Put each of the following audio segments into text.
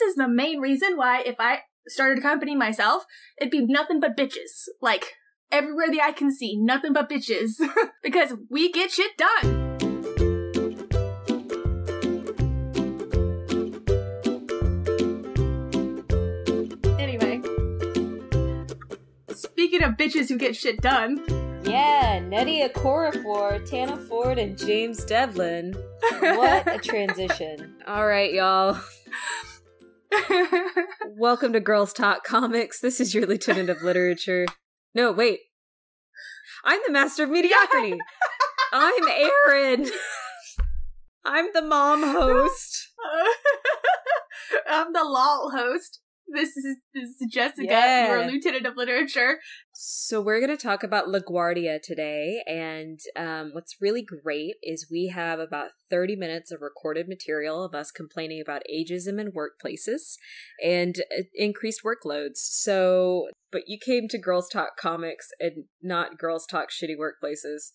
this is the main reason why if I started a company myself, it'd be nothing but bitches. Like everywhere the eye can see, nothing but bitches. because we get shit done. Anyway. Speaking of bitches who get shit done. Yeah, Nnedi Okorafor, Tana Ford, and James Devlin. What a transition. All right, y'all. Welcome to Girls Talk Comics. This is your Lieutenant of Literature. No, wait. I'm the Master of Mediocrity. I'm Aaron. I'm the mom host. I'm the lol host. This is, this is Jessica, Yeah. your lieutenant of literature. So we're going to talk about LaGuardia today, and um, what's really great is we have about 30 minutes of recorded material of us complaining about ageism in workplaces and uh, increased workloads. So, but you came to Girls Talk Comics and not Girls Talk Shitty Workplaces.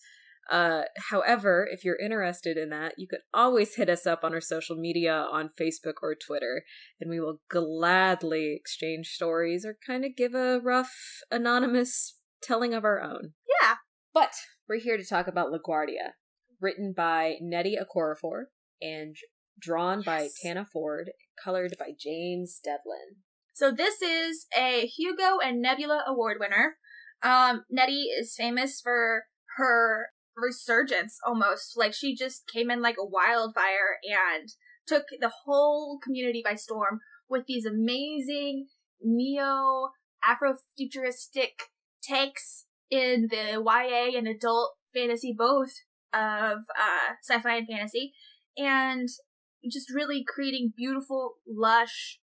Uh, however, if you're interested in that, you could always hit us up on our social media on Facebook or Twitter, and we will gladly exchange stories or kind of give a rough, anonymous telling of our own. Yeah. But we're here to talk about LaGuardia, written by Nnedi Okorafor and drawn by Tana Ford, colored by James Devlin. So this is a Hugo and Nebula Award winner. Um, Nettie is famous for her resurgence almost. Like she just came in like a wildfire and took the whole community by storm with these amazing neo Afrofuturistic takes in the YA and adult fantasy both of uh, sci-fi and fantasy and just really creating beautiful, lush,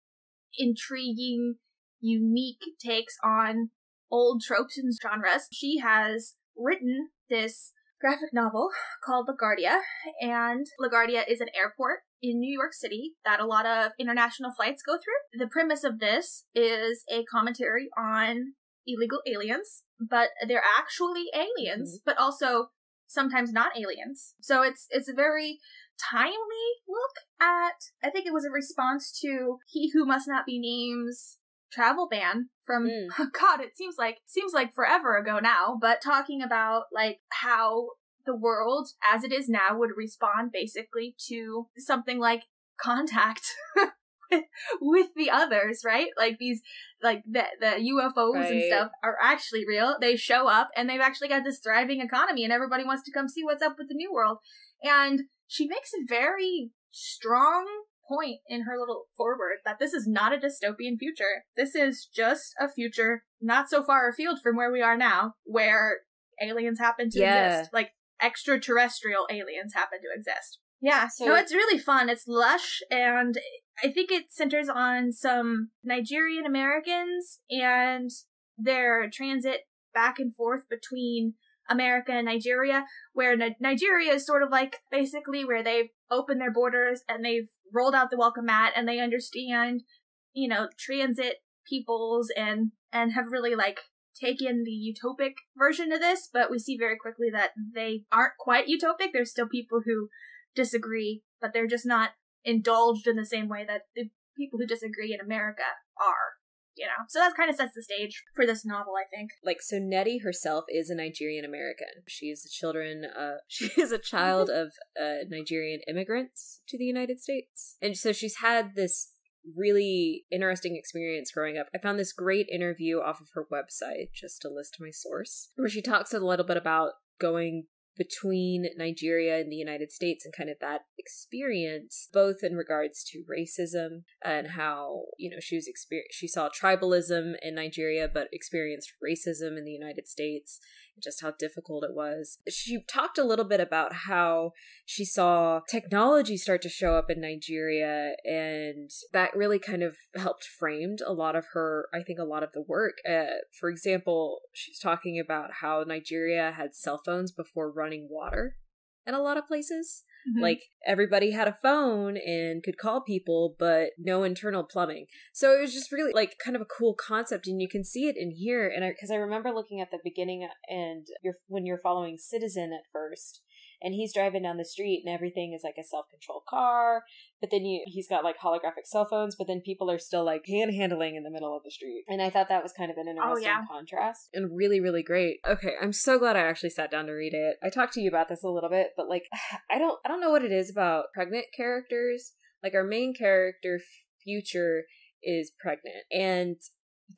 intriguing, unique takes on old tropes and genres. She has written this graphic novel called LaGuardia, and LaGuardia is an airport in New York City that a lot of international flights go through. The premise of this is a commentary on illegal aliens, but they're actually aliens, mm-hmm. but also sometimes not aliens. So it's it's a very timely look at I think it was a response to He Who Must Not Be Name's travel ban from Mm. God, it seems like seems like forever ago now, but talking about like how the world as it is now would respond basically to something like contact with the others, right? Like these like the the UFOs and stuff are actually real. They show up and they've actually got this thriving economy and everybody wants to come see what's up with the new world. And she makes a very strong point in her little forward that this is not a dystopian future. This is just a future not so far afield from where we are now, where aliens happen to Yeah. exist. Like extraterrestrial aliens happen to exist. Yeah, So- no, it's really fun. It's lush, and I think it centers on some Nigerian Americans and their transit back and forth between America and Nigeria, where Ni- Nigeria is sort of like basically where they've opened their borders and they've rolled out the welcome mat and they understand, you know, transit peoples and and have really like taken the utopic version of this, but we see very quickly that they aren't quite utopic. There's still people who disagree, but they're just not indulged in the same way that the people who disagree in America are. Know, so that kind of sets the stage for this novel, I think. Like so, Nnedi herself is a Nigerian American. She's a children. Uh, she is a child of uh, Nigerian immigrants to the United States, and so she's had this really interesting experience growing up. I found this great interview off of her website, just to list my source, where she talks a little bit about going between Nigeria and the United States and kind of that experience, both in regards to racism and how, you know, she was exper- she saw tribalism in Nigeria but experienced racism in the United States just how difficult it was. She talked a little bit about how she saw technology start to show up in Nigeria and that really kind of helped framed a lot of her I think a lot of the work. Uh, for example, she's talking about how Nigeria had cell phones before running water in a lot of places. Mhm. Like everybody had a phone and could call people, but no internal plumbing. So it was just really like kind of a cool concept, and you can see it in here. And because I, remember looking at the beginning and you're when you're following Citizen at first, and he's driving down the street and everything is like a self-controlled car but then you he's got like holographic cell phones but then people are still like hand handling in the middle of the street. And i thought that was kind of an Oh, interesting yeah. contrast. And really really great. Okay i'm so glad i actually sat down to read it. I talked to you about this a little bit but like i don't i don't know what it is about pregnant characters. Like our main character future is pregnant. And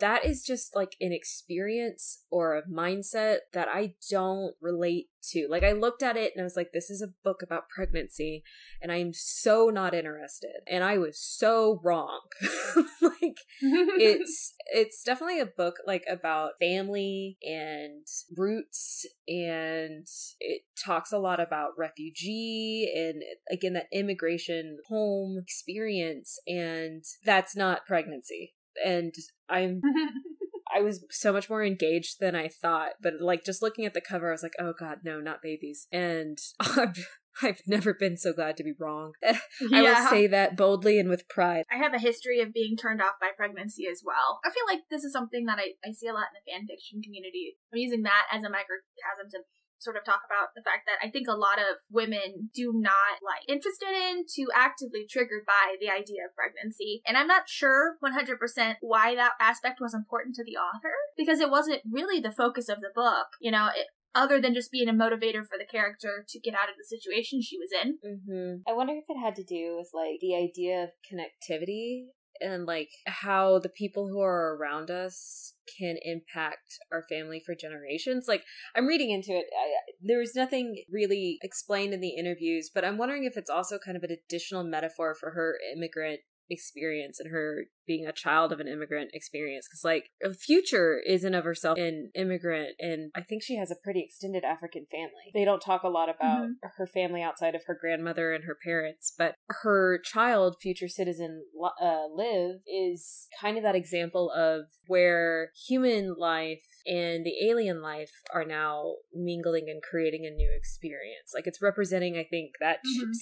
that is just like an experience or a mindset that I don't relate to. Like I looked at it and I was like this is a book about pregnancy and I am so not interested. And I was so wrong. like it's it's definitely a book like about family and roots and it talks a lot about refugee and again that immigration home experience and that's not pregnancy and i'm i was so much more engaged than i thought but like just looking at the cover i was like oh god no not babies and i've, I've never been so glad to be wrong i will say that boldly and with pride I have a history of being turned off by pregnancy as well. I feel like this is something that I, I see a lot in the fan fiction community. I'm using that as a microcosm to sort of talk about the fact that I think a lot of women do not like interested in to actively triggered by the idea of pregnancy. And I'm not sure 100% why that aspect was important to the author because it wasn't really the focus of the book. You know, it, other than just being a motivator for the character to get out of the situation she was in. Mm-hmm. I wonder if it had to do with like the idea of connectivity and like how the people who are around us can impact our family for generations. Like I'm reading into it. I, there was nothing really explained in the interviews, but I'm wondering if it's also kind of an additional metaphor for her immigrant experience and her being a child of an immigrant experience because like a future is in of herself an immigrant and i think she has a pretty extended african family they don't talk a lot about Mhm. her family outside of her grandmother and her parents but her child future citizen uh, liv is kind of that example of where human life and the alien life are now mingling and creating a new experience like it's representing i think that Mhm.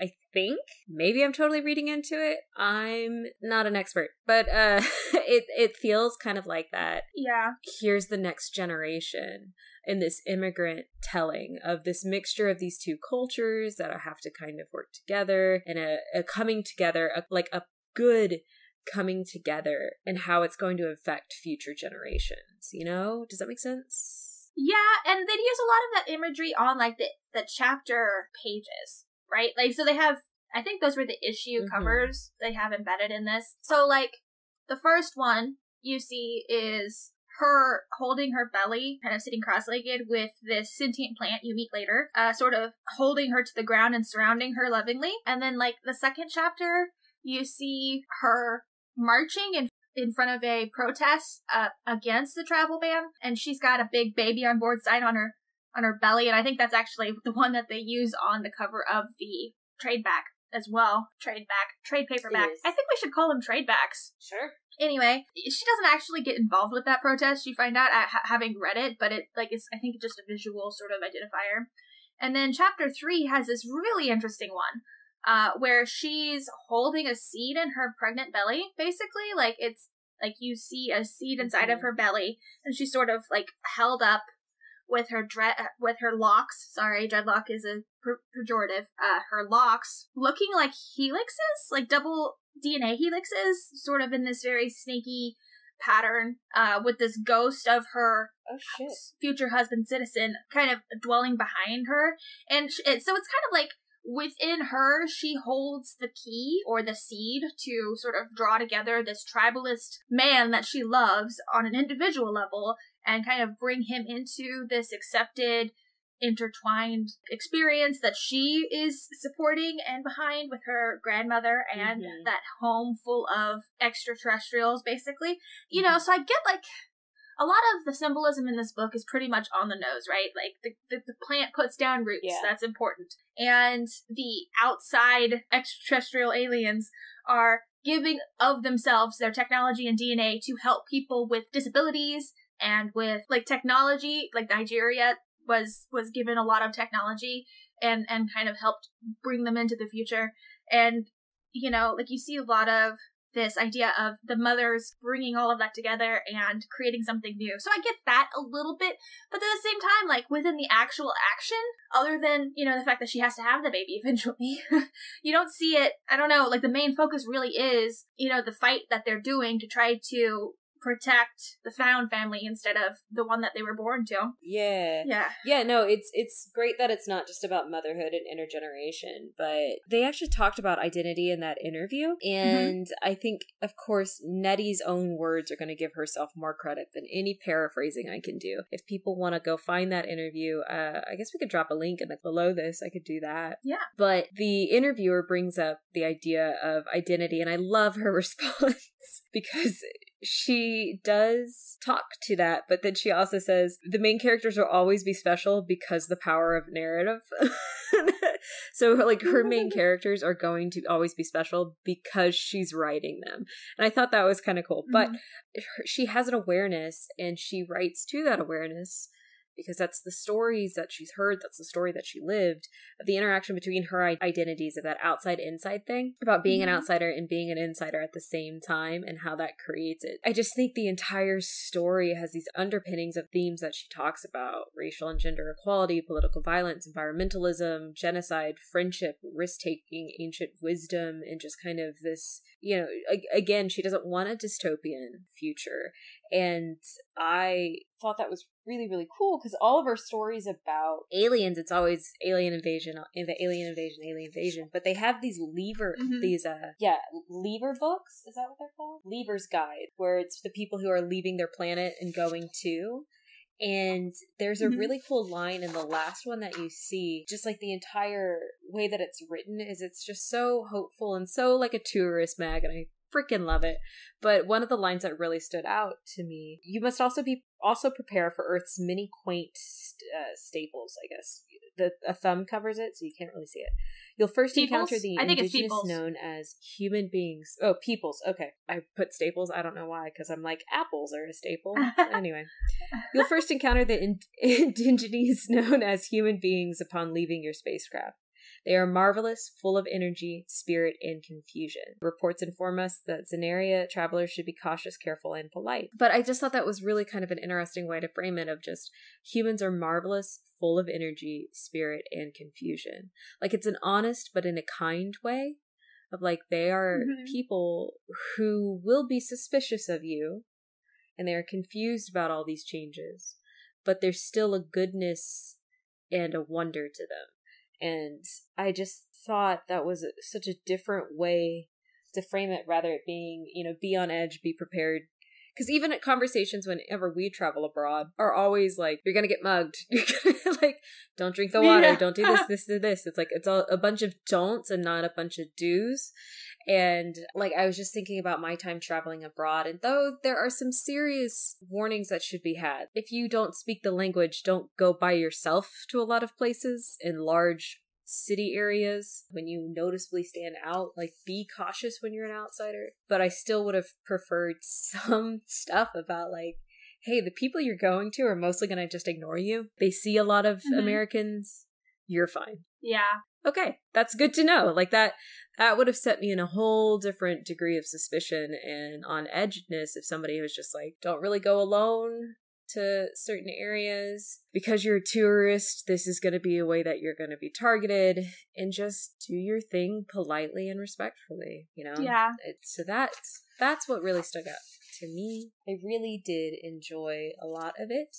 i think maybe i'm totally reading into it i'm not an expert but uh it it feels kind of like that Yeah. here's the next generation and this immigrant telling of this mixture of these two cultures that have to kind of work together and a, a coming together a, like a good coming together and how it's going to affect future generations you know does that make sense Yeah, and they use a lot of that imagery on like the the chapter pages, right? Like so they have I think those were the issue Mhm. covers they have embedded in this. So like the first one you see is her holding her belly, kind of sitting cross-legged with this sentient plant you meet later, uh, sort of holding her to the ground and surrounding her lovingly. And then like the second chapter, you see her marching in in front of a protest uh, against the travel ban, and she's got a big baby on board sign on her on her belly, and I think that's actually the one that they use on the cover of the trade back as well. Trade back, trade paperback. I think we should call them trade backs. sure Anyway, she doesn't actually get involved with that protest. You find out at ha- having read it, but it like it's I think just a visual sort of identifier. And then chapter three has this really interesting one, uh, where she's holding a seed in her pregnant belly. Basically, like it's like you see a seed inside of Mhm. her belly, and she's sort of like held up with her dread with her locks. Sorry, dreadlock is a pejorative. Uh, her locks looking like helixes, like double DNA helixes, sort of in this very snaky pattern. Uh, with this ghost of her oh shit future husband citizen kind of dwelling behind her and sh- it, so it's kind of like within her she holds the key or the seed to sort of draw together this tribalist man that she loves on an individual level and kind of bring him into this accepted intertwined experience that she is supporting and behind with her grandmother and Mhm. that home full of extraterrestrials basically you know so i get like a lot of the symbolism in this book is pretty much on the nose, right? Like the, the, the plant puts down roots. Yeah. That's important. And the outside extraterrestrial aliens are giving of themselves, their technology and DNA to help people with disabilities and with like technology. Like Nigeria was was given a lot of technology and and kind of helped bring them into the future. And you know, like you see a lot of this idea of the mothers bringing all of that together and creating something new. So I get that a little bit, but at the same time, like within the actual action, other than, you know, the fact that she has to have the baby eventually, you don't see it. I don't know, like the main focus really is, you know, the fight that they're doing to try to protect the found family instead of the one that they were born to. Yeah. Yeah. Yeah, no, it's it's great that it's not just about motherhood and intergeneration, but they actually talked about identity in that interview. And mm-hmm. I think of course Nnedi's own words are going to give herself more credit than any paraphrasing I can do. If people want to go find that interview, uh I guess we could drop a link in the below this. I could do that. Yeah. But the interviewer brings up the idea of identity and I love her response because she does talk to that, but then she also says the main characters will always be special because the power of narrative. so like her main characters are going to always be special because she's writing them. And I thought that was kind of cool. Mm-hmm. But she has an awareness and she writes to that awareness because that's the stories that she's heard, that's the story that she lived, of the interaction between her identities of that outside inside thing, about being mm-hmm. an outsider and being an insider at the same time and how that creates it. I just think the entire story has these underpinnings of themes that she talks about racial and gender equality, political violence, environmentalism, genocide, friendship, risk taking, ancient wisdom, and just kind of this, you know, again, she doesn't want a dystopian future. And I thought that was really, really cool because all of our stories about aliens, it's always alien invasion, alien invasion, alien invasion. But they have these lever, mm-hmm. these, uh, yeah, lever books. Is that what they're called? Lever's Guide, where it's the people who are leaving their planet and going to. And there's a mm-hmm. really cool line in the last one that you see, just like the entire way that it's written is it's just so hopeful and so like a tourist mag. And I freaking love it. But one of the lines that really stood out to me, you must also be also prepare for Earth's many quaint uh, staples. I guess the a thumb covers it, so you can't really see it. You'll first peoples? encounter the I indigenous known as human beings. Oh, peoples. Okay, I put staples. I don't know why, because I'm like apples are a staple. anyway, you'll first encounter the in- indigenous known as human beings upon leaving your spacecraft. They are marvelous, full of energy, spirit, and confusion. Reports inform us that Zenaria travelers should be cautious, careful, and polite. But I just thought that was really kind of an interesting way to frame it of just humans are marvelous, full of energy, spirit, and confusion. Like it's an honest but in a kind way of like they are mm-hmm. people who will be suspicious of you and they are confused about all these changes, but there's still a goodness and a wonder to them. And I just thought that was such a different way to frame it rather it being, you know, be on edge, be prepared. Because even at conversations whenever we travel abroad are always like, you're gonna get mugged. You're gonna like, don't drink the water, yeah. don't do this, this, this. It's like it's all a bunch of don'ts and not a bunch of do's. And like I was just thinking about my time traveling abroad, and though there are some serious warnings that should be had, if you don't speak the language, don't go by yourself to a lot of places in large city areas when you noticeably stand out like be cautious when you're an outsider. But i still would have preferred some stuff about like hey the people you're going to are mostly going to just ignore you. They see a lot of mm-hmm. americans. You're fine. Yeah. Okay. That's good to know. Like that that would have set me in a whole different degree of suspicion and on edgeness if somebody was just like don't really go alone to certain areas because you're a tourist this is going to be a way that you're going to be targeted and just do your thing politely and respectfully you know yeah so that's that's what really stuck out to me. I really did enjoy a lot of it.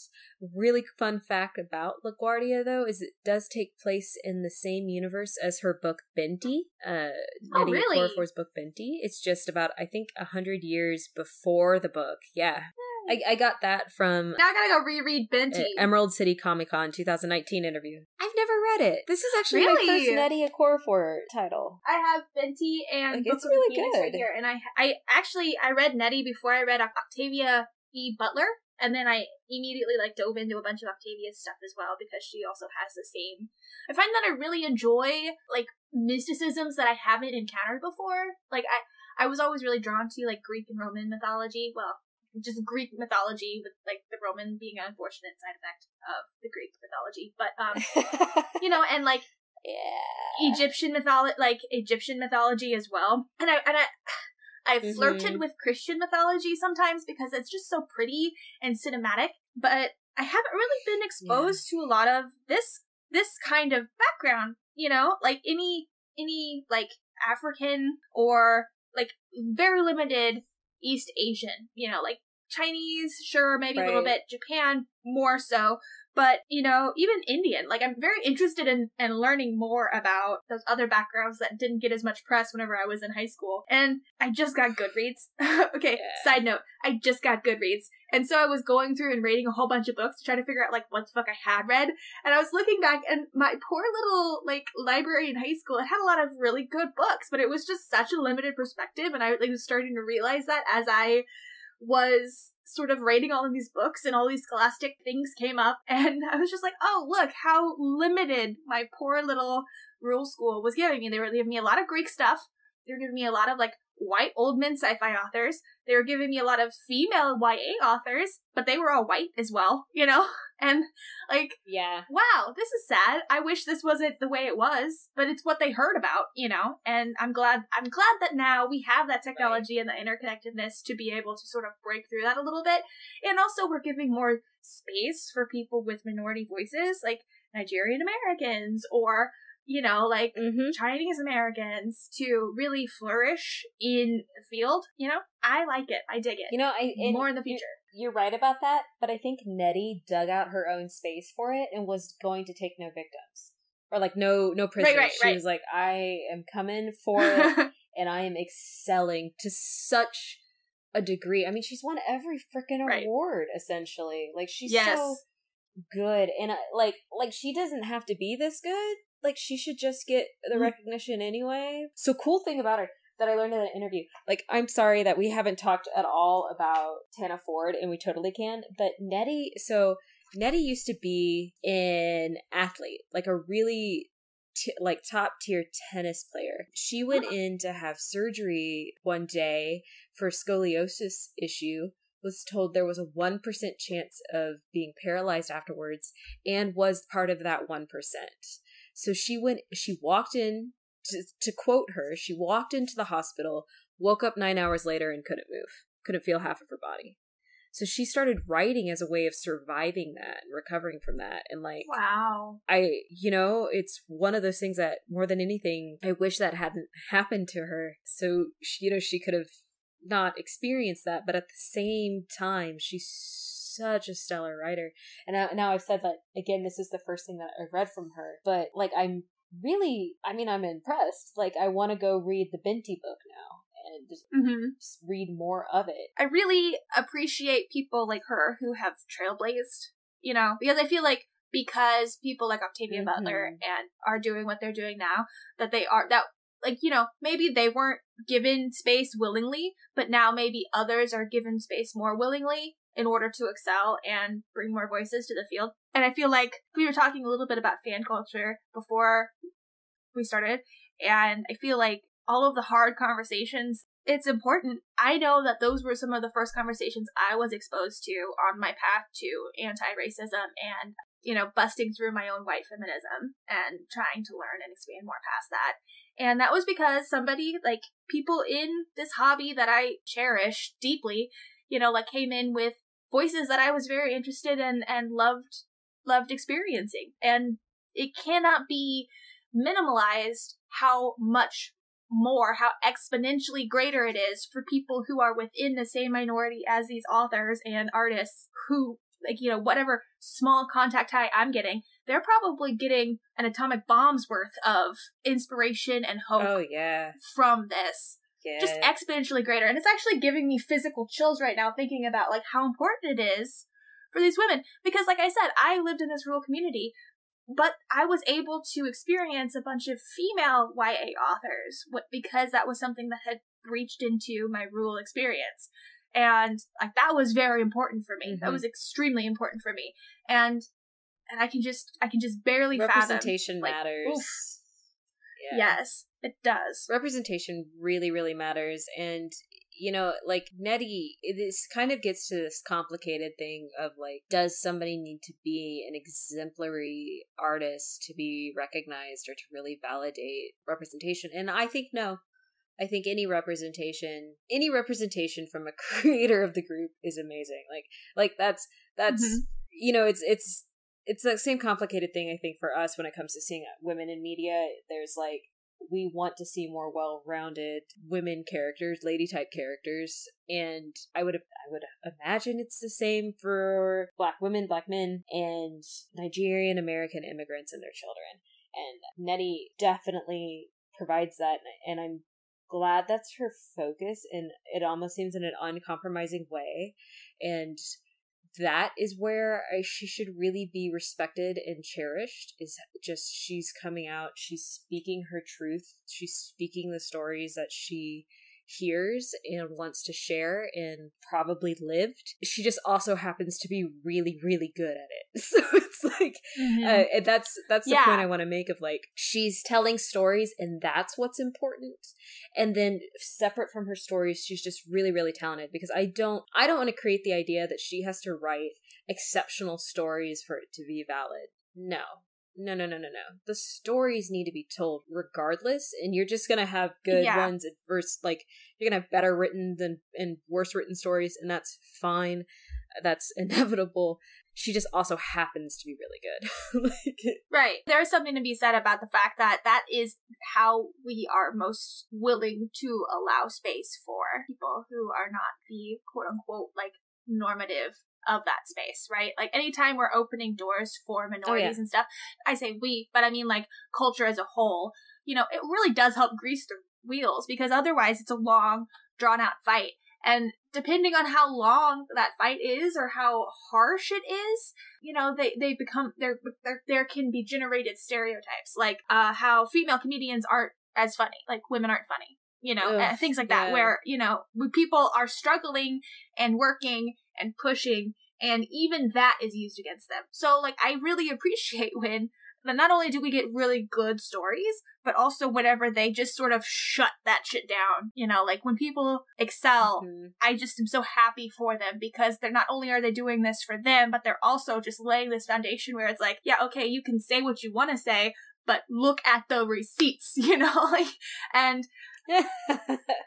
Really fun fact about LaGuardia, though, is it does take place in the same universe as her book Binti. Uh, oh, really? Book Binti. It's just about, I think, a hundred years before the book. Yeah. I, I got that from. Now I gotta go reread Binti. Emerald City Comic Con 2019 interview. I've never read it. This is actually really? my first Nnedi Okorafor title. I have Binti and like, Book it's really good. Right here, and I I actually I read Nnedi before I read Octavia E. Butler, and then I immediately like dove into a bunch of Octavia's stuff as well because she also has the same. I find that I really enjoy like mysticisms that I haven't encountered before. Like I I was always really drawn to like Greek and Roman mythology. Well, just Greek mythology with like the Roman being an unfortunate side effect of the Greek mythology. But um you know, and like yeah. Egyptian mythology like Egyptian mythology as well. And I and I I've flirted Mhm. with Christian mythology sometimes because it's just so pretty and cinematic, but I haven't really been exposed to a lot of this this kind of background, you know? Like any any like African or like very limited East Asian, you know, like Chinese, sure, maybe a little bit, Japan more so, but you know, even Indian. Like I'm very interested in in learning more about those other backgrounds that didn't get as much press whenever I was in high school. And I just got Goodreads. okay, Yeah. side note, I just got Goodreads. And so I was going through and reading a whole bunch of books to try to figure out like what the fuck I had read. And I was looking back and my poor little like library in high school, it had a lot of really good books, but it was just such a limited perspective and I like, was starting to realize that as I was sort of rating all of these books and all these scholastic things came up and I was just like, oh look how limited my poor little rural school was giving me. They were giving me a lot of Greek stuff. They were giving me a lot of like white old men sci-fi authors. They were giving me a lot of female YA authors, but they were all white as well, you know? And like Yeah. wow, this is sad. I wish this wasn't the way it was, but it's what they heard about, you know. And I'm glad I'm glad that now we have that technology and the interconnectedness to be able to sort of break through that a little bit. And also we're giving more space for people with minority voices like Nigerian Americans or you know, like Mm-hmm. Chinese Americans to really flourish in the field, you know? I like it. I dig it. You know, I more in the future. You're right about that, but I think Nnedi dug out her own space for it and was going to take no victims. Or like no no prisoners. right, she right. was like, I am coming for it and I am excelling to such a degree. I mean, she's won every freaking Right. award essentially. Like she's yes. so good and uh, like like she doesn't have to be this good. Like she should just get the Mhm. recognition anyway. So cool thing about her that I learned in an interview. Like I'm sorry that we haven't talked at all about Tana Ford and we totally can, but Nnedi so Nnedi used to be an athlete, like a really t- like top tier tennis player. She went in to have surgery one day for a scoliosis issue. Was told there was a 1% chance of being paralyzed afterwards and was part of that 1%. So she went, she walked in, to, to quote her, she walked into the hospital, woke up nine hours later and couldn't move, couldn't feel half of her body. So she started writing as a way of surviving that and recovering from that. And like, Wow. I, you know, it's one of those things that more than anything, I wish that hadn't happened to her. So, she, you know, she could have not experienced that, but at the same time, she's such a stellar writer. And now, now I've said that again, this is the first thing that I've read from her, but like, I'm really, I mean, I'm impressed. Like, I want to go read the Binti book now and just, hmm just read more of it. I really appreciate people like her who have trailblazed, you know, because I feel like because people like Octavia Butler Mhm. and are doing what they're doing now, that they are that like you know maybe they weren't given space willingly, but now maybe others are given space more willingly in order to excel and bring more voices to the field. And I feel like we were talking a little bit about fan culture before we started, and I feel like all of the hard conversations it's important. I know that those were some of the first conversations I was exposed to on my path to anti-racism and, you know, busting through my own white feminism and trying to learn and expand more past that. And that was because somebody, like, people in this hobby that I cherish deeply, you know, like came in with voices that I was very interested in and loved, loved experiencing. And it cannot be minimalized how much more, how exponentially greater it is for people who are within the same minority as these authors and artists who, like, you know, whatever small contact high I'm getting, they're probably getting an atomic bomb's worth of inspiration and hope Oh, yeah. from this. Just exponentially greater. And it's actually giving me physical chills right now thinking about, like, how important it is for these women. Because, like I said, I lived in this rural community but I was able to experience a bunch of female YA authors because that was something that had breached into my rural experience. And like that was very important for me. That Mhm. was extremely important for me. And and I can just I can just barely fathom. representation like, matters. oof. Yeah. Yes, it does. representation really really matters and you know like Nnedi this kind of gets to this complicated thing of like does somebody need to be an exemplary artist to be recognized or to really validate representation and i think no I think any representation, any representation from a creator of the group is amazing. Like, like that's that's mm-hmm. you know, it's it's it's the same complicated thing I think for us when it comes to seeing women in media. There's like we want to see more well-rounded women characters, lady type characters, and I would I would imagine it's the same for black women, black men, and Nigerian American immigrants and their children. And Nnedi definitely provides that, and I'm glad that's her focus, and it almost seems in an uncompromising way, and that is where I, she should really be respected and cherished is just she's coming out she's speaking her truth she's speaking the stories that she hears and wants to share and probably lived. She just also happens to be really, really good at it. So it's like mm-hmm. uh, that's that's the yeah. point I want to make of like she's telling stories and that's what's important. And then separate from her stories, she's just really, really talented because I don't I don't want to create the idea that she has to write exceptional stories for it to be valid. No, no no no no no. The stories need to be told regardless and you're just gonna have good yeah. ones verse like you're gonna have better written than and worse written stories and that's fine. That's inevitable. She just also happens to be really good. Like, right. There is something to be said about the fact that that is how we are most willing to allow space for people who are not the quote unquote like normative of that space, right? Like anytime we're opening doors for minorities oh, yeah. and stuff, I say we, but I mean like culture as a whole, you know, it really does help grease the wheels because otherwise it's a long, drawn out fight. And depending on how long that fight is or how harsh it is, you know, they, they become, there, there, there can be generated stereotypes, like, uh, how female comedians aren't as funny, like women aren't funny you know, Ugh, things like that, yeah. where, you know, people are struggling and working and pushing, and even that is used against them. So, like, I really appreciate when that not only do we get really good stories, but also whenever they just sort of shut that shit down. You know, like when people excel, mm-hmm. I just am so happy for them because they're not only are they doing this for them, but they're also just laying this foundation where it's like, yeah, okay, you can say what you want to say, but look at the receipts, you know, like, and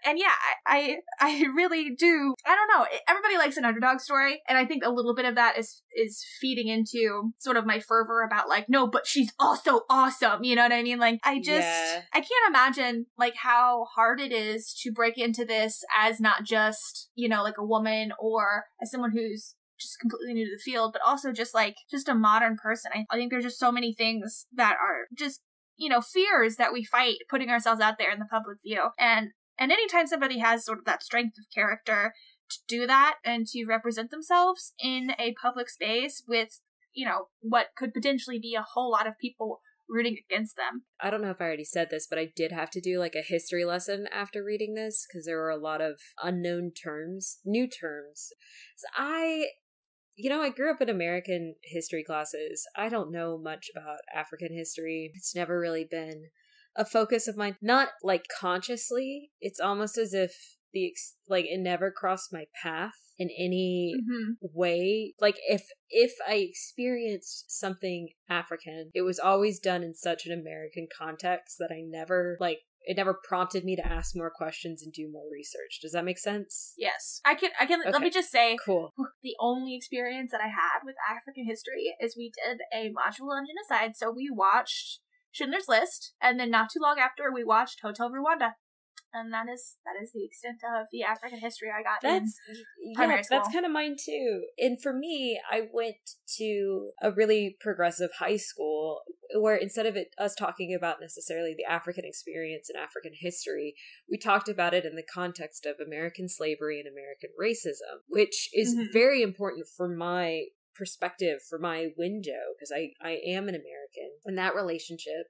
and yeah, I, I, I really do. I don't know. Everybody likes an underdog story, and I think a little bit of that is is feeding into sort of my fervor about like, no, but she's also awesome. You know what I mean? Like, I just yeah. I can't imagine like how hard it is to break into this as not just you know like a woman or as someone who's just completely new to the field, but also just like just a modern person. I, I think there's just so many things that are just you know, fears that we fight putting ourselves out there in the public view. And and anytime somebody has sort of that strength of character to do that and to represent themselves in a public space with, you know, what could potentially be a whole lot of people rooting against them. I don't know if I already said this, but I did have to do like a history lesson after reading this because there were a lot of unknown terms, new terms. So I you know, I grew up in American history classes. I don't know much about African history. It's never really been a focus of mine. Not like consciously. It's almost as if the ex- like it never crossed my path in any mm-hmm. way like if if i experienced something african it was always done in such an american context that i never like it never prompted me to ask more questions and do more research. Does that make sense? Yes. I can I can okay. let me just say cool. The only experience that I had with African history is we did a module on genocide. So we watched Schindler's List and then not too long after we watched Hotel Rwanda and that is that is the extent of the African history I got. That's yeah, that's kind of mine too. And for me, I went to a really progressive high school where instead of it us talking about necessarily the African experience and African history, we talked about it in the context of American slavery and American racism, which is mm-hmm. very important for my perspective for my window because I I am an American and that relationship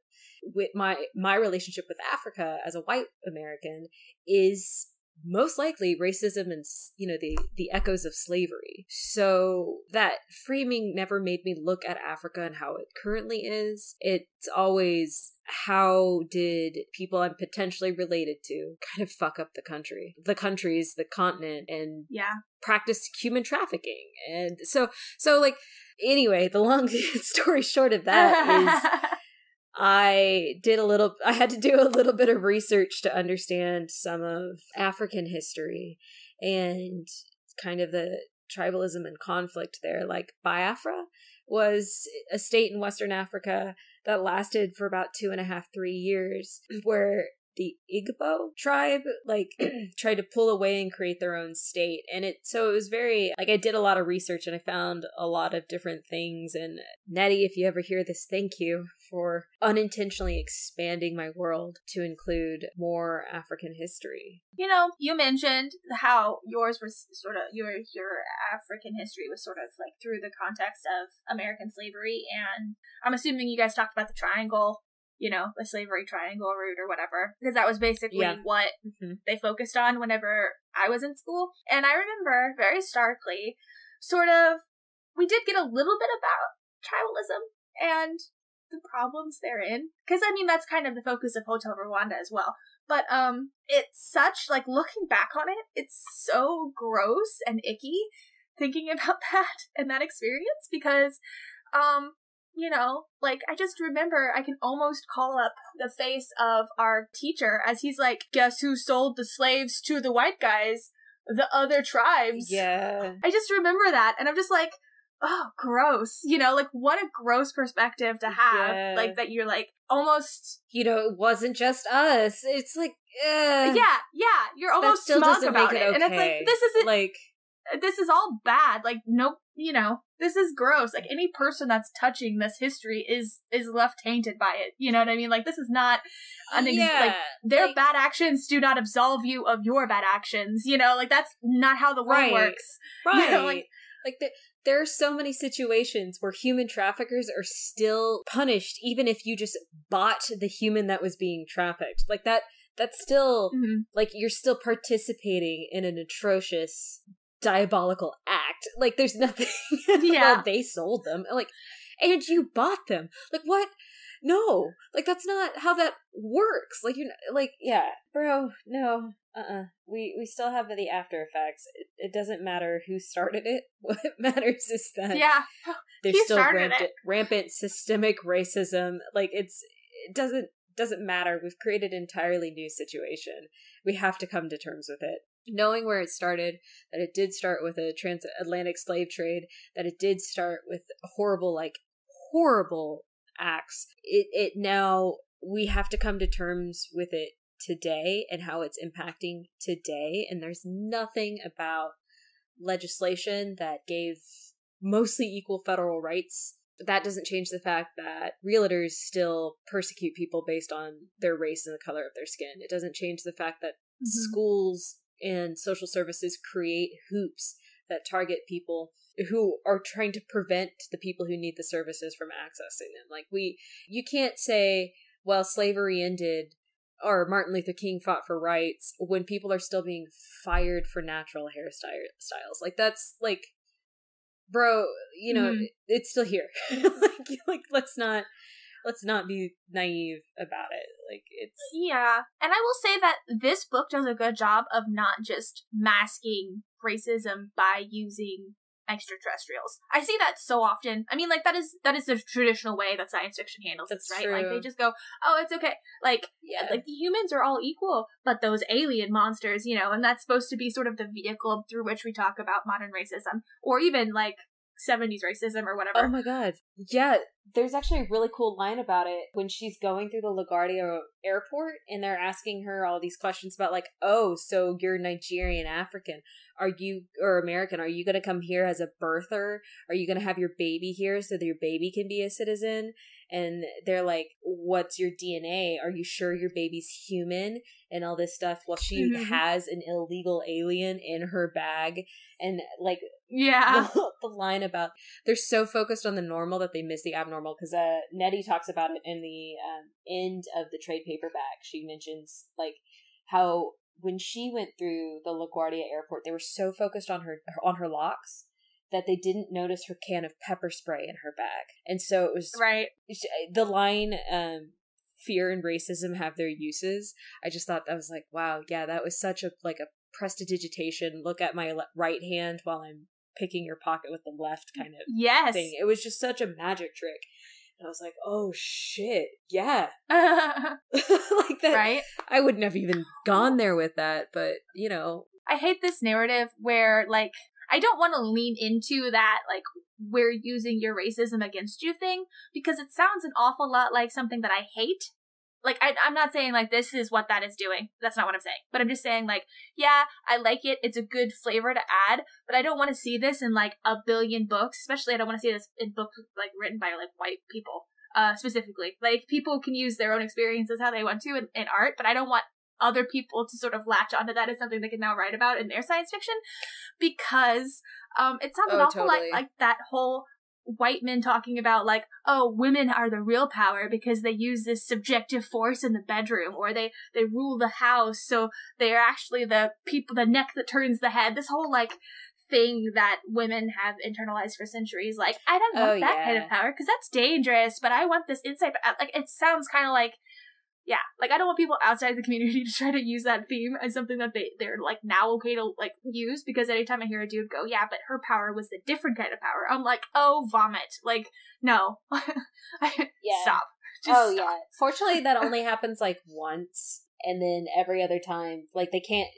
with my my relationship with Africa as a white American is most likely racism and you know the the echoes of slavery. So that framing never made me look at africa and how it currently is. It's always how did people i'm potentially related to kind of fuck up the country. The countries the continent and yeah. practice human trafficking. And so so like anyway the long story short of that is I did a little I had to do a little bit of research to understand some of African history and kind of the tribalism and conflict there. Like Biafra was a state in Western Africa that lasted for about two and a half, three years, where the Igbo tribe like tried to pull away and create their own state. And it so it was very like I did a lot of research and I found a lot of different things. And Nnedi if you ever hear this thank you for unintentionally expanding my world to include more African history. You know, you mentioned how yours was sort of your your African history was sort of like through the context of American slavery. And I'm assuming you guys talked about the triangle you know, the slavery triangle route or whatever, because that was basically yeah. what mm-hmm. they focused on whenever I was in school. And I remember very starkly, sort of, we did get a little bit about tribalism and the problems therein. Because, I mean, that's kind of the focus of Hotel Rwanda as well. But, um, it's such, like, looking back on it, it's so gross and icky thinking about that and that experience because, um, you know, like I just remember I can almost call up the face of our teacher as he's like, guess who sold the slaves to the white guys? The other tribes. Yeah. I just remember that and I'm just like, oh, gross. You know, like what a gross perspective to have. Yeah. Like that you're like almost You know, it wasn't just us. It's like uh, Yeah, yeah. You're almost smug about it. it okay. And it's like this isn't like this is all bad. Like, nope, you know, this is gross. Like any person that's touching this history is is left tainted by it. You know what I mean? Like this is not an ex- yeah, like their like, bad actions do not absolve you of your bad actions. You know, like that's not how the world right, works. Right. You know, like like the, there are so many situations where human traffickers are still punished even if you just bought the human that was being trafficked. Like that that's still mm-hmm. like you're still participating in an atrocious diabolical act. Like there's nothing yeah. they sold them. Like and you bought them. Like what? No. Like that's not how that works. Like you're like yeah, bro, no. Uh-uh. We we still have the after effects. It, it doesn't matter who started it. What matters is that Yeah. There's still rampant, rampant systemic racism. Like it's it doesn't doesn't matter. We've created an entirely new situation. We have to come to terms with it knowing where it started, that it did start with a transatlantic slave trade, that it did start with horrible, like horrible acts. It it now we have to come to terms with it today and how it's impacting today. And there's nothing about legislation that gave mostly equal federal rights. That doesn't change the fact that realtors still persecute people based on their race and the color of their skin. It doesn't change the fact that mm-hmm. schools and social services create hoops that target people who are trying to prevent the people who need the services from accessing them. Like we you can't say, well, slavery ended or Martin Luther King fought for rights when people are still being fired for natural hairstyles. Like that's like bro, you know, mm-hmm. it's still here. like like let's not let's not be naive about it. Like it's Yeah. And I will say that this book does a good job of not just masking racism by using extraterrestrials. I see that so often. I mean, like that is that is the traditional way that science fiction handles That's this, right? True. Like they just go, "Oh, it's okay." Like, yeah, like the humans are all equal, but those alien monsters, you know, and that's supposed to be sort of the vehicle through which we talk about modern racism, or even like 70s racism or whatever. Oh my god. Yeah, there's actually a really cool line about it when she's going through the LaGuardia airport and they're asking her all these questions about like, "Oh, so you're Nigerian African. Are you or American? Are you going to come here as a birther? Are you going to have your baby here so that your baby can be a citizen?" And they're like, "What's your DNA? Are you sure your baby's human?" And all this stuff. Well, she mm-hmm. has an illegal alien in her bag and like yeah. The, the, line about they're so focused on the normal that they miss the abnormal because uh, Nnedi talks about it in the um, end of the trade paperback. She mentions like how when she went through the LaGuardia airport, they were so focused on her on her locks that they didn't notice her can of pepper spray in her bag, and so it was right. The line um, fear and racism have their uses. I just thought that was like, wow, yeah, that was such a like a prestidigitation. Look at my right hand while I'm picking your pocket with the left kind of yes. thing. It was just such a magic trick. And I was like, oh shit, yeah. like that. right? I wouldn't have even gone there with that, but you know. I hate this narrative where, like, I don't want to lean into that, like, we're using your racism against you thing because it sounds an awful lot like something that I hate. Like, I, I'm not saying, like, this is what that is doing. That's not what I'm saying. But I'm just saying, like, yeah, I like it. It's a good flavor to add, but I don't want to see this in, like, a billion books. Especially, I don't want to see this in books, like, written by, like, white people, uh, specifically. Like, people can use their own experiences how they want to in, in art, but I don't want other people to sort of latch onto that as something they can now write about in their science fiction because um it sounds Oh, an awful totally. like like that whole white men talking about like oh women are the real power because they use this subjective force in the bedroom or they they rule the house. So they are actually the people the neck that turns the head. This whole like thing that women have internalized for centuries like i don't want Oh, that kind of power because that's dangerous but i want this insight uh, like it sounds kind of like yeah like i don't want people outside the community to try to use that theme as something that they they're like now okay to like use because anytime i hear a dude go yeah but her power was a different kind of power i'm like oh vomit like no Yeah. stop Just oh stop. yeah. Fortunately, that only happens like once, and then every other time, like they can't,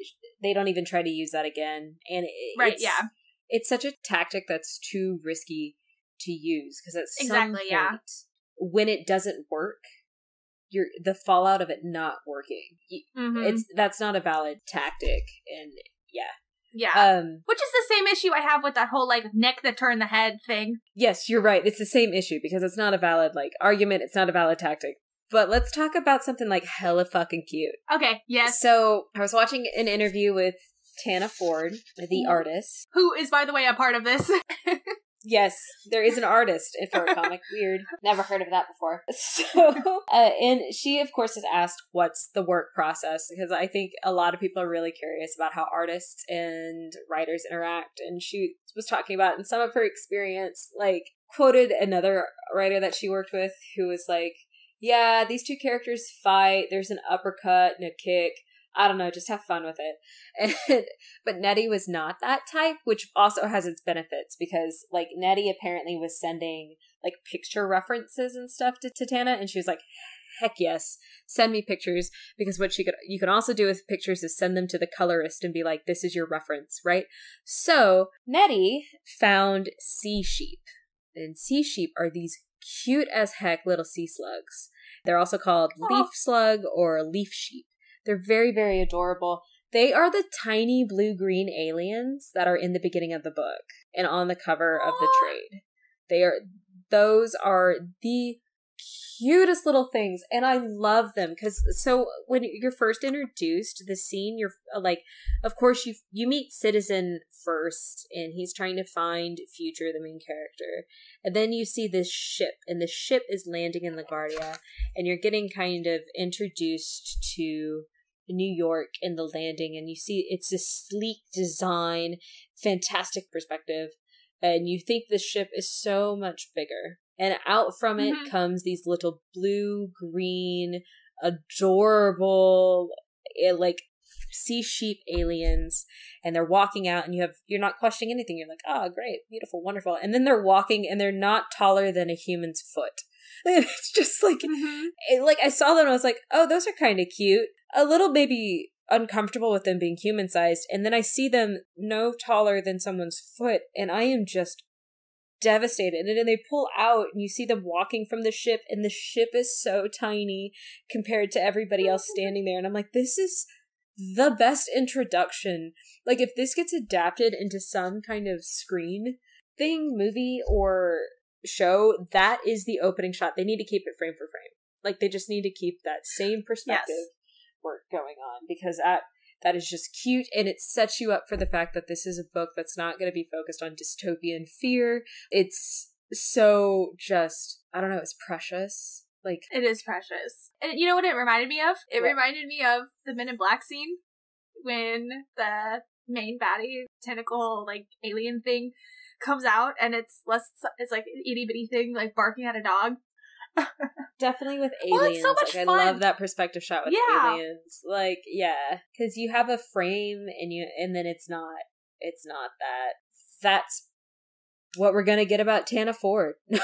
they don't even try to use that again. And it, Right, it's, yeah. it's such a tactic that's too risky to use because at some Exactly, point, yeah. when it doesn't work, you're the fallout of it not working. Mhm. It's that's not a valid tactic, and yeah. yeah Um. which is the same issue i have with that whole like neck that turn the head thing Yes, you're right. It's the same issue because it's not a valid like argument. It's not a valid tactic. But let's talk about something like hella fucking cute. okay yes So I was watching an interview with Tana Ford, the artist. who is by the way a part of this Yes, there is an artist for a comic. Weird. Never heard of that before. So, uh, and she, of course, has asked what's the work process because I think a lot of people are really curious about how artists and writers interact. And she was talking about in some of her experience, like, quoted another writer that she worked with who was like, yeah, these two characters fight. There's an uppercut and a kick. I don't know, just have fun with it. And but Nnedi was not that type, which also has its benefits because like Nnedi apparently was sending like picture references and stuff to, to Tana, and she was like, "Heck yes, send me pictures." Because what she could you can also do with pictures is send them to the colorist and be like, "This is your reference," right? So Nnedi found sea sheep, and sea sheep are these cute as heck little sea slugs. They're also called leaf slug or leaf sheep. They're very, very adorable. They are the tiny blue green aliens that are in the beginning of the book and on the cover of the trade. They are those are the cutest little things and I love them cuz so when you're first introduced to the scene you're uh, like of course you you meet Citizen first and he's trying to find Future the main character and then you see this ship and the ship is landing in LaGuardia and you're getting kind of introduced to New York and the landing, and you see it's this sleek design, fantastic perspective, and you think the ship is so much bigger. And out from it Mhm. comes these little blue, green, adorable, eh, like sea sheep aliens and they're walking out and you have you're not questioning anything you're like oh great beautiful wonderful and then they're walking and they're not taller than a human's foot and it's just like Mhm. it, like I saw them and I was like, oh, those are kind of cute. A little maybe uncomfortable with them being human sized, and then I see them no taller than someone's foot, and I am just devastated. And then they pull out, and you see them walking from the ship, and the ship is so tiny compared to everybody else standing there, and I'm like, this is the best introduction. Like if this gets adapted into some kind of screen thing, movie or show, that is the opening shot. They need to keep it frame for frame. Like they just need to keep that same perspective Yes. work going on because that that is just cute and it sets you up for the fact that this is a book that's not going to be focused on dystopian fear. It's so just I don't know, it's precious. Like It is precious. And you know what it reminded me of? It What? reminded me of the Men in Black scene when the main baddie tentacle like alien thing comes out and it's less it's like an itty bitty thing like barking at a dog. definitely with Well, aliens. it's so much like I love that perspective shot with Yeah. aliens. Like yeah, because you have a frame and you and then it's not it's not that. That's what we're gonna get about Tana Ford.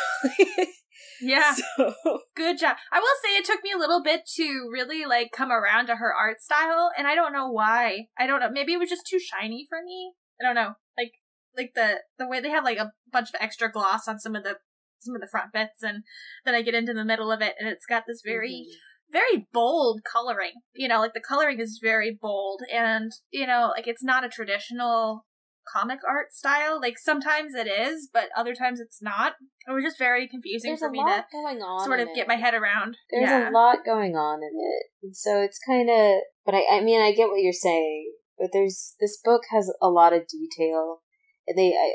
Yeah. So Good job. I will say it took me a little bit to really like come around to her art style, and I don't know why. I don't know. Maybe it was just too shiny for me. I don't know. Like the the way they have like a bunch of extra gloss on some of the some of the front bits, and then I get into the middle of it, and it's got this very Mhm. very bold coloring. You know, like the coloring is very bold, and you know, like it's not a traditional comic art style. Like sometimes it is, but other times it's not. It was just very confusing there's for a me lot to going on. sort of get it. my head around. There's yeah. a lot going on in it, and so it's kind of. But I, I mean, I get what you're saying, but there's this book has a lot of detail. They, I,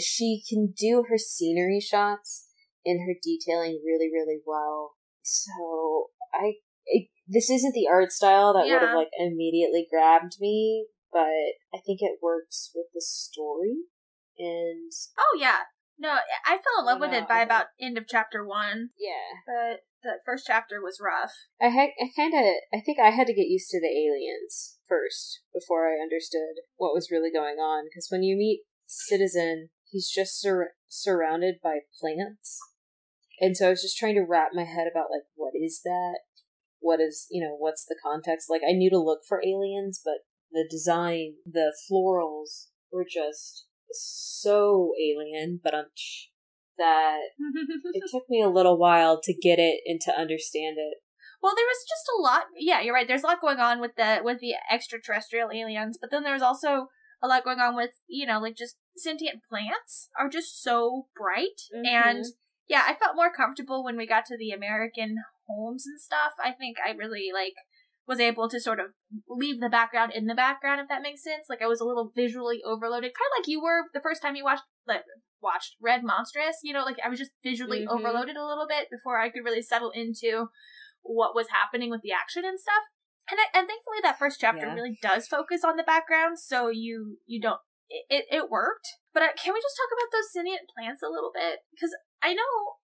she can do her scenery shots and her detailing really, really well. So I, it, this isn't the art style that would have like immediately grabbed me, but I think it works with the story. And Oh yeah. No, I fell in love with Yeah, it by about end of chapter one, yeah, but the first chapter was rough. I had, I kind of, I think I had to get used to the aliens first before I understood what was really going on. Because when you meet Citizen, he's just sur- surrounded by plants, and so I was just trying to wrap my head about like what is that? What is you know what's the context? Like I knew to look for aliens, but the design, the florals were just so alien, but um, that it took me a little while to get it and to understand it. Well, there was just a lot. Yeah, you're right. There's a lot going on with the with the extraterrestrial aliens, but then there's also a lot going on with you know like just sentient plants are just so bright and yeah, I felt more comfortable when we got to the American homes and stuff. I think I really like was able to sort of leave the background in the background if that makes sense. Like I was a little visually overloaded, kind of like you were the first time you watched like watched Red Monstress. You know, like I was just visually Mhm. overloaded a little bit before I could really settle into what was happening with the action and stuff. And I, and thankfully that first chapter Yeah. really does focus on the background, so you you don't it, it, it worked. But uh, can we just talk about those sentient plants a little bit? Because I know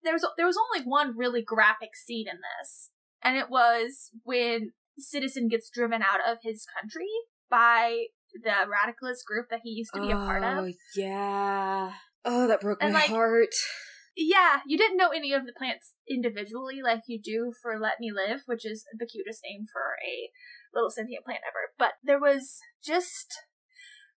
there was there was only one really graphic scene in this, and it was when Citizen gets driven out of his country by the radicalist group that he used to be a part of. Oh, yeah. Oh, that broke And, my like, heart. Yeah, you didn't know any of the plants individually like you do for Let Me Live, which is the cutest name for a little sentient plant ever. But there was just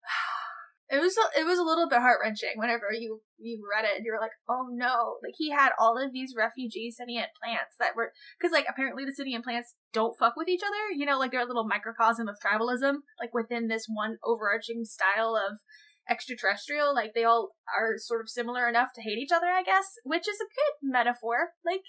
it was a, it was a little bit heart wrenching whenever you you read it and you were like, oh no, like he had all of these refugee sentient plants that were because like apparently the sentient plants don't fuck with each other, you know, like they're a little microcosm of tribalism, like within this one overarching style of extraterrestrial, like they all are sort of similar enough to hate each other, I guess, which is a good metaphor. Like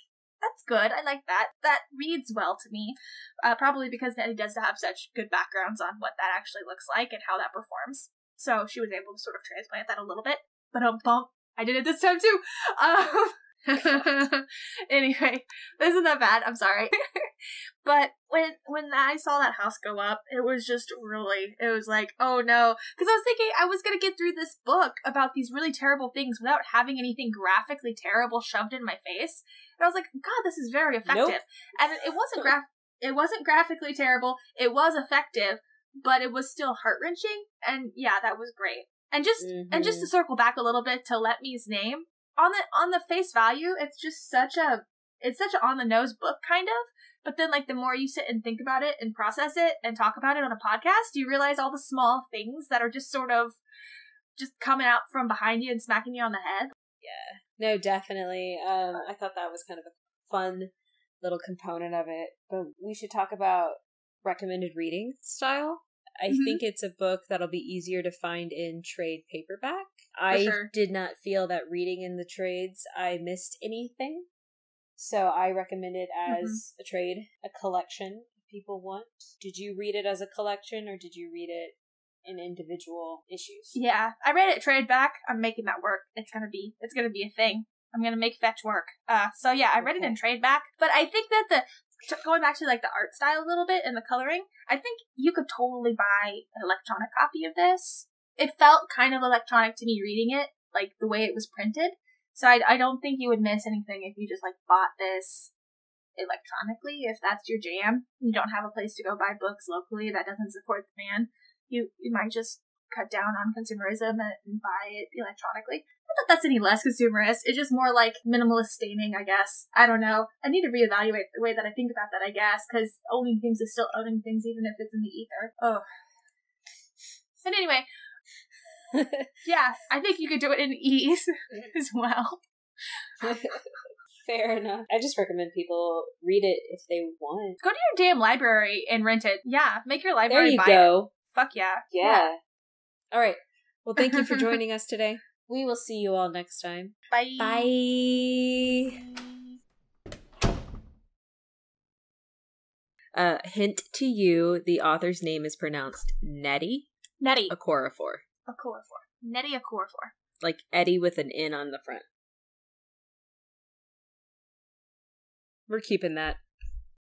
that's good. I like that. That reads well to me. Uh, probably because Nnedi does have such good backgrounds on what that actually looks like and how that performs. So she was able to sort of transplant that a little bit. But um bump. I did it this time too. Um anyway, this isn't that bad? I'm sorry. but when when I saw that house go up, it was just really it was like, oh no. Because I was thinking I was gonna get through this book about these really terrible things without having anything graphically terrible shoved in my face. And I was like, God, this is very effective. Nope. And it, it wasn't graph it wasn't graphically terrible. It was effective, but it was still heart wrenching. And yeah, that was great. And just and just to mm-hmm. circle back a little bit to Let Me's name on the on the face value, it's just such a it's such an on the nose book kind of. But then like the more you sit and think about it and process it and talk about it on a podcast, you realize all the small things that are just sort of just coming out from behind you and smacking you on the head. Yeah. No, definitely. Um, I thought that was kind of a fun little component of it. But we should talk about recommended reading style. I Mhm. think it's a book that'll be easier to find in trade paperback. I sure. did not feel that reading in the trades I missed anything. So I recommend it Mm-hmm. as a trade, a collection if people want. Did you read it as a collection or did you read it in individual issues? Yeah, I read it trade back. I'm making that work. It's gonna be it's gonna be a thing. I'm gonna make fetch work. Uh, so yeah, I read it in trade back. But I think that the going back to like the art style a little bit and the coloring, I think you could totally buy an electronic copy of this. It felt kind of electronic to me reading it, like the way it was printed. So I, I don't think you would miss anything if you just like bought this electronically if that's your jam. You don't have a place to go buy books locally that doesn't support the man. You you might just cut down on consumerism and buy it electronically. Not that that's any less consumerist. It's just more like minimalist staining, I guess. I don't know. I need to reevaluate the way that I think about that, I guess, because owning things is still owning things, even if it's in the ether. Oh. But anyway, yeah, I think you could do it in ease as well. Fair enough. I just recommend people read it if they want. Go to your damn library and rent it. Yeah, make your library. There you buy go. It. Fuck yeah. Yeah. All right. Well, thank you for joining us today. We will see you all next time. Bye. Bye. Uh, hint to you: the author's name is pronounced Nnedi Nnedi. Okorafor, Okorafor. Nnedi a Okorafor. like Eddie with an N on the front. We're keeping that.